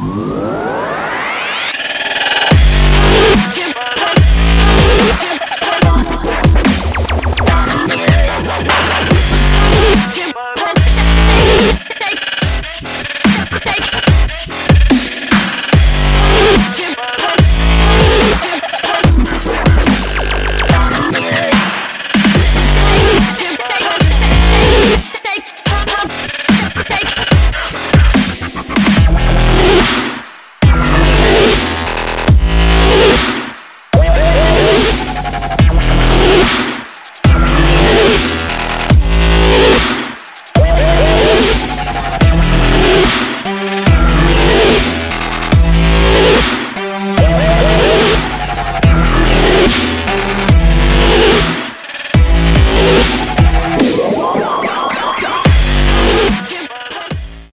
Música